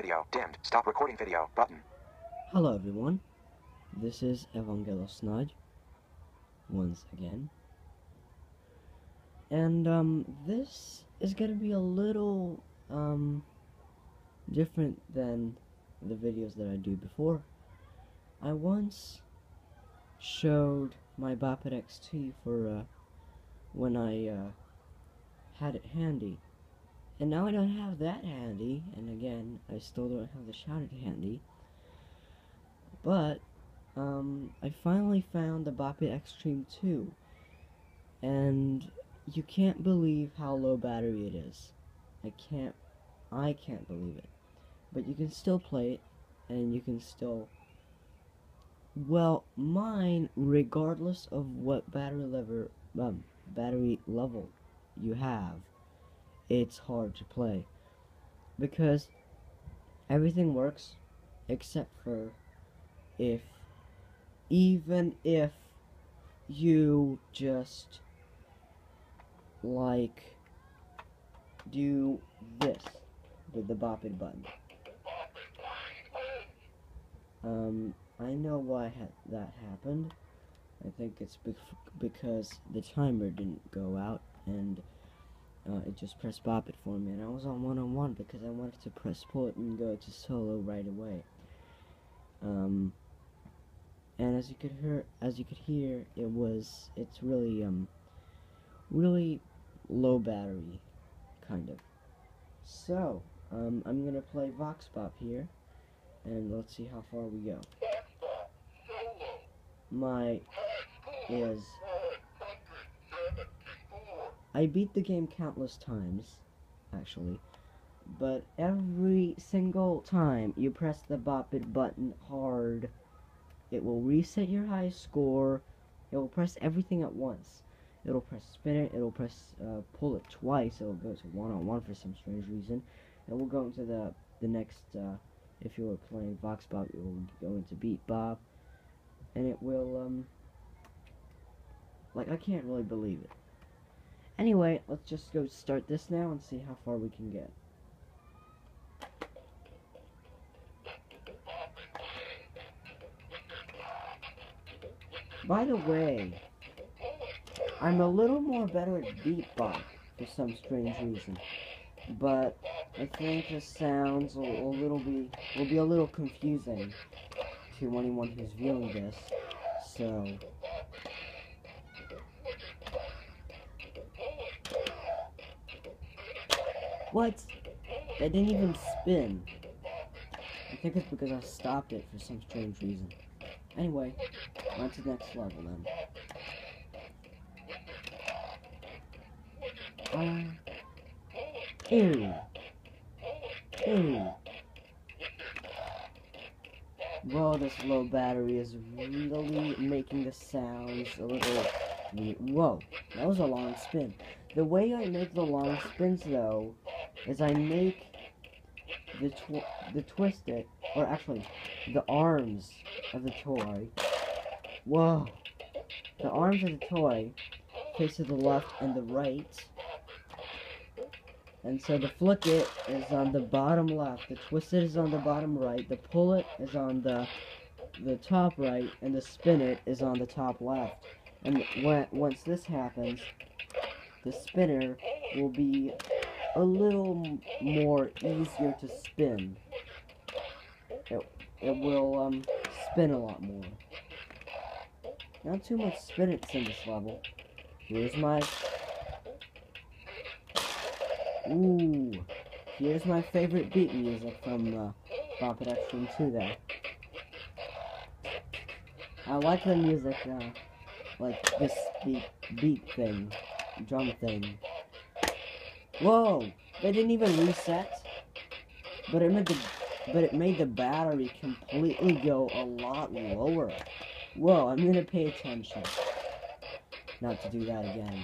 video. Dimmed. Stop recording video. Button. Hello everyone, this is Evangelos Nagy, once again. And, um, this is gonna be a little, um, different than the videos that I do before. I once showed my Bop It XT for, uh, when I, uh, had it handy. And now I don't have that handy, and again, I still don't have the Shouted handy. But, um, I finally found the Bop It Extreme 2. And you can't believe how low battery it is. I can't, I can't believe it. But you can still play it, and you can still, well, mine, regardless of what battery level, um, battery level you have, it's hard to play. Because everything works except for if even if you just like do this with the bopping button. Um, I know why ha that happened. I think it's bec because the timer didn't go out and uh, it just pressed bop it for me and I was on one-on-one because I wanted to press pull it and go to solo right away. Um, and as you could hear, as you could hear, it was, it's really, um, really low battery, kind of. So, um, I'm gonna play Vox Pop here, and let's see how far we go. My is, I beat the game countless times, actually, but every single time you press the bop it button hard, it will reset your high score. It will press everything at once. It'll press spin it. It'll press uh, pull it twice. It'll go to one on one for some strange reason. And we'll go into the the next. Uh, if you were playing Vox Pop, it will go into Beat Bop, and it will um. Like I can't really believe it. Anyway, let's just go start this now and see how far we can get. By the way, I'm a little more better at beatbox for some strange reason. But I think the sounds will, a little be will be a little confusing to anyone who's viewing this. So What? That didn't even spin. I think it's because I stopped it for some strange reason. Anyway, on to the next level then. Uh, ew. Ew. Whoa, this low battery is really making the sounds a little... Whoa, that was a long spin. The way I make the long spins, though, is I make the tw the twisted, or actually, the arms of the toy. Whoa! The arms of the toy face to the left and the right. And so the flick it is on the bottom left, the twisted is on the bottom right, the pull it is on the the top right, and the spin it is on the top left. And when once this happens, the spinner will be a little more easier to spin. It, it will um, spin a lot more. Not too much spinach in this level. Here's my... Ooh. Here's my favorite beat music from uh, Bop It Extreme 2 there. I like the music, uh, like this beat, beat thing, drum thing. Whoa! They didn't even reset. But it made the but it made the battery completely go a lot lower. Whoa, I'm gonna pay attention. Not to do that again.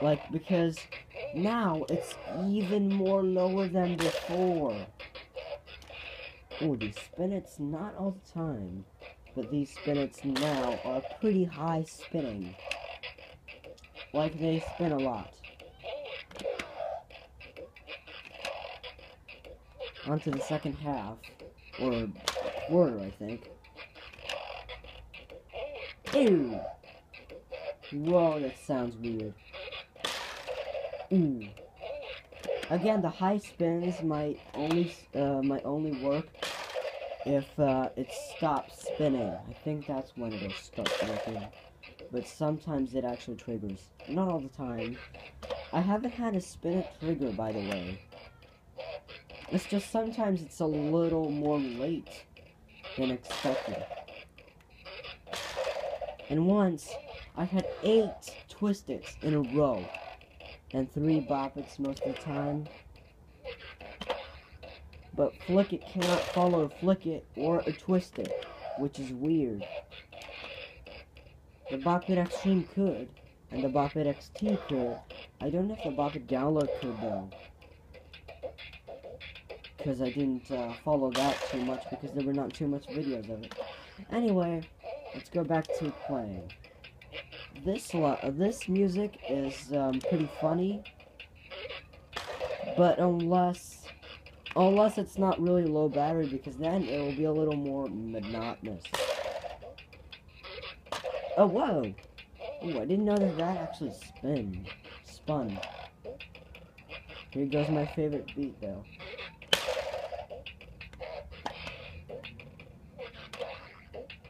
Like, because now it's even more lower than before. Oh, these spinets, not all the time, but these spinets now are pretty high spinning. Like, they spin a lot. Onto the second half, or quarter, I think. Ew! Whoa, that sounds weird. Ooh. Again, the high spins might only uh, might only work if uh, it stops spinning. I think that's when it'll start working. But sometimes it actually triggers. Not all the time. I haven't had a spin it trigger, by the way. It's just sometimes it's a little more late than expected. And once, I had eight Twisteds in a row. And three Bop Its most of the time. But Flick It cannot follow a Flick It or a Twisted, which is weird. The Bop It Extreme could, and the Bop It XT could. I don't know if the Bop It Download could though. Because I didn't uh, follow that too much because there were not too much videos of it. Anyway, let's go back to playing. This this music is um, pretty funny, but unless unless it's not really low battery, because then it will be a little more monotonous. Oh whoa! Ooh, I didn't know that that actually spin spun. Here goes my favorite beat though.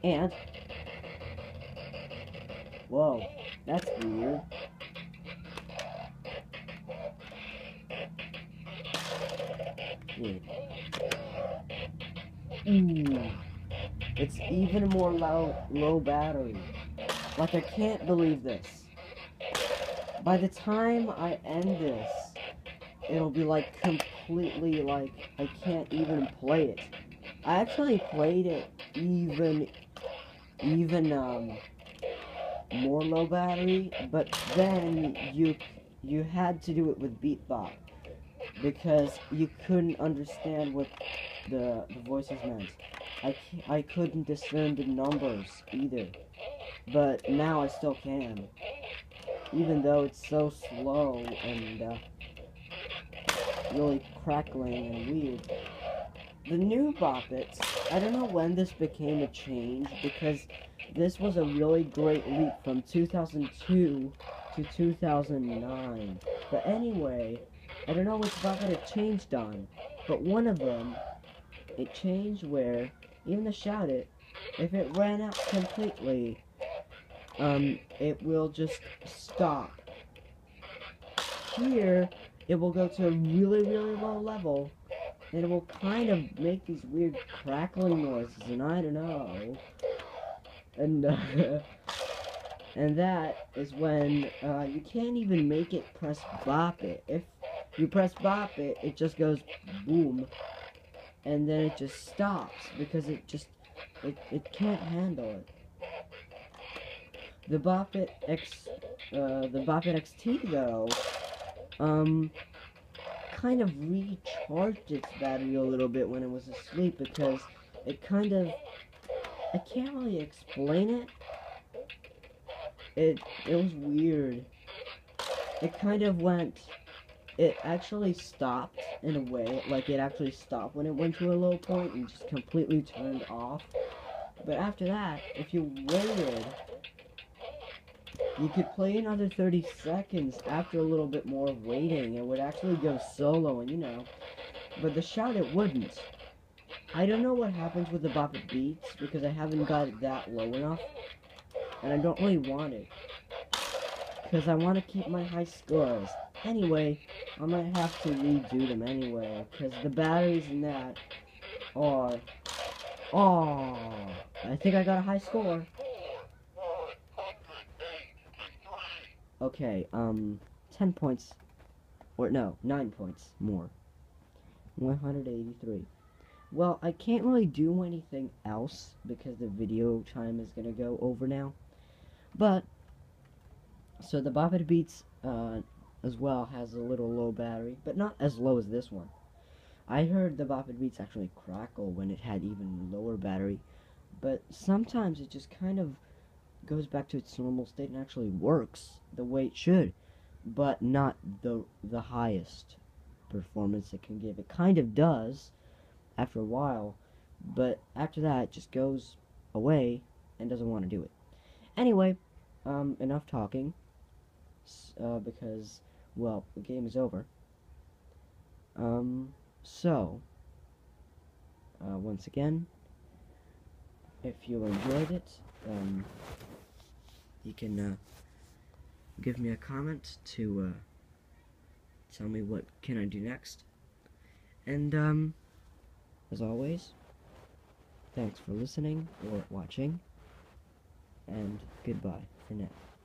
And Whoa, that's weird. Weird. Ooh. It's even more low low battery. Like I can't believe this. By the time I end this, it'll be like completely like I can't even play it. I actually played it even even um more low battery, but then you you had to do it with Beat Bop because you couldn't understand what the, the voices meant. I, I couldn't discern the numbers either, but now I still can, even though it's so slow and uh, really crackling and weird. The new Bop Its, I don't know when this became a change because this was a really great leap from 2002 to 2009. But anyway, I don't know which bucket it changed on, but one of them, it changed where, even to shout it, if it ran out completely, um, it will just stop. Here, it will go to a really, really low level, and it will kind of make these weird crackling noises, and I don't know and uh, and that is when uh, you can't even make it press bop it. If you press bop it, it just goes boom, and then it just stops because it just it it can't handle it. The Bop It X, uh, the Bop It XT though, um, kind of recharged its battery a little bit when it was asleep because it kind of I can't really explain it. It it was weird. It kind of went it actually stopped in a way, like it actually stopped when it went to a low point and just completely turned off. But after that, if you waited, you could play another 30 seconds after a little bit more waiting. It would actually go solo and you know. But the shot, it wouldn't. I don't know what happens with the Bop It Beats because I haven't got it that low enough. And I don't really want it. Because I want to keep my high scores. Anyway, I might have to redo them anyway. Because the batteries in that are... Oh, I think I got a high score. Okay, um, 10 points. Or no, 9 points more. 183. Well, I can't really do anything else because the video time is going to go over now. But, so the Bop It Beats uh, as well has a little low battery, but not as low as this one. I heard the Bop Beats actually crackle when it had even lower battery, but sometimes it just kind of goes back to its normal state and actually works the way it should, but not the the highest performance it can give. It kind of does, after a while, but after that it just goes away and doesn't want to do it. Anyway, um, enough talking, uh, because, well, the game is over. Um, so, uh, once again, if you enjoyed it, um, you can, uh, give me a comment to, uh, tell me what can I do next. And, um, as always, thanks for listening or watching, and goodbye for now.